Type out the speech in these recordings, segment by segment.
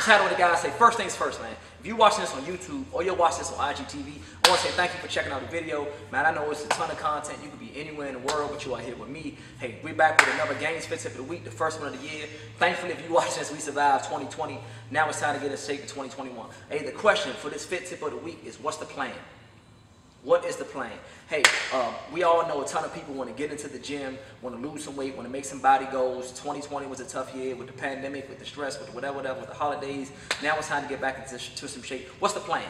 chat with the guys. Say first things first, man. If you're watching this on YouTube or you're watching this on IGTV, I want to say thank you for checking out the video. Man, I know it's a ton of content. You could be anywhere in the world, but you are here with me. Hey, we're back with another Gainz Fit Tip of the Week, the first one of the year. Thankfully, if you watch this, we survived 2020. Now it's time to get in shape for 2021. Hey, the question for this Fit Tip of the Week is what's the plan? What is the plan? Hey, um, we all know a ton of people want to get into the gym, want to lose some weight, want to make some body goals. 2020 was a tough year with the pandemic, with the stress, with whatever, whatever, with the holidays. Now it's time to get back into to some shape. What's the plan?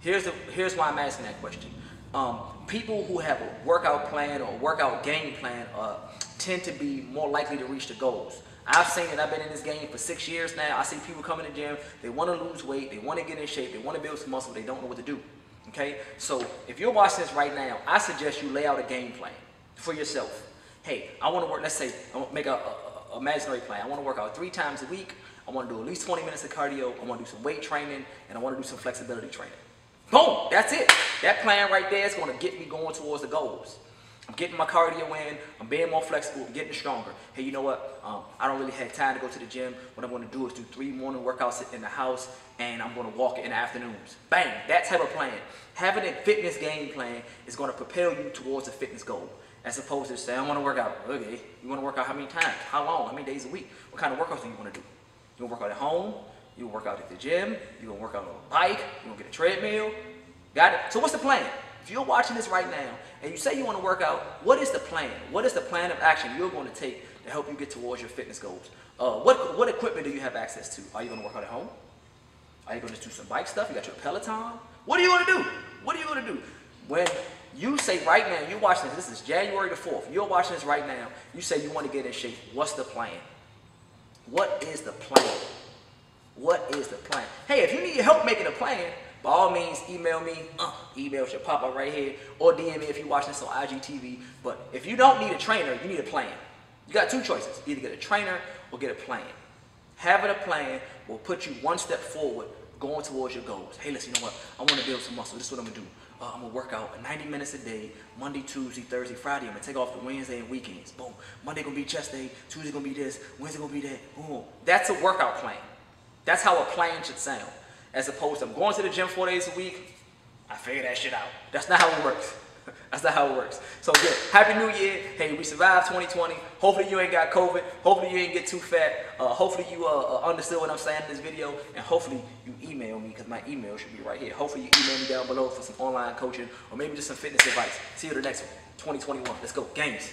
Here's the here's why I'm asking that question. Um, people who have a workout plan or workout game plan uh, tend to be more likely to reach the goals. I've seen it. I've been in this game for six years now. I see people come in the gym. They want to lose weight. They want to get in shape. They want to build some muscle. They don't know what to do. Okay? So if you're watching this right now, I suggest you lay out a game plan for yourself. Hey, I want to work, let's say, I want to make a, a, a imaginary plan. I want to work out three times a week. I want to do at least 20 minutes of cardio. I want to do some weight training, and I want to do some flexibility training. Boom, that's it. That plan right there is going to get me going towards the goals. I'm getting my cardio in. I'm being more flexible. Getting stronger. Hey, you know what? Um, I don't really have time to go to the gym. What I'm to do is do three morning workouts in the house, and I'm going to walk in the afternoons. Bang! That type of plan. Having a fitness game plan is going to propel you towards a fitness goal. As opposed to say, I want to work out. Okay, you want to work out how many times? How long? How many days a week? What kind of workouts do you want to do? You want to work out at home? You want to work out at the gym? You to work out on a bike? You to get a treadmill? Got it? So what's the plan? If you're watching this right now and you say you want to work out, what is the plan? What is the plan of action you're going to take to help you get towards your fitness goals? Uh, what, what equipment do you have access to? Are you going to work out at home? Are you going to do some bike stuff? You got your Peloton? What are you going to do? What are you going to do? When you say right now, you're watching this, this is January the 4th, you're watching this right now, you say you want to get in shape. What's the plan? What is the plan? What is the plan? Hey, if you need help making a plan, by all means, email me. Uh, email should pop up right here. Or DM me if you're watching this on IGTV. But if you don't need a trainer, you need a plan. You got two choices. Either get a trainer or get a plan. Having a plan will put you one step forward going towards your goals. Hey, listen, you know what? I want to build some muscle. This is what I'm going to do. Uh, I'm going to work out 90 minutes a day, Monday, Tuesday, Thursday, Friday. I'm going to take off the Wednesday and weekends. Boom. Monday going to be chest day. Tuesday going to be this. Wednesday going to be that. Boom. That's a workout plan. That's how a plan should sound as opposed to I'm going to the gym four days a week. I figure that shit out. That's not how it works. That's not how it works. So again, Happy New Year. Hey, we survived 2020. Hopefully you ain't got COVID. Hopefully you ain't get too fat. Uh, hopefully you uh, uh, understood what I'm saying in this video. And hopefully you email me because my email should be right here. Hopefully you email me down below for some online coaching or maybe just some fitness advice. See you the next one. 2021. Let's go. Gainz.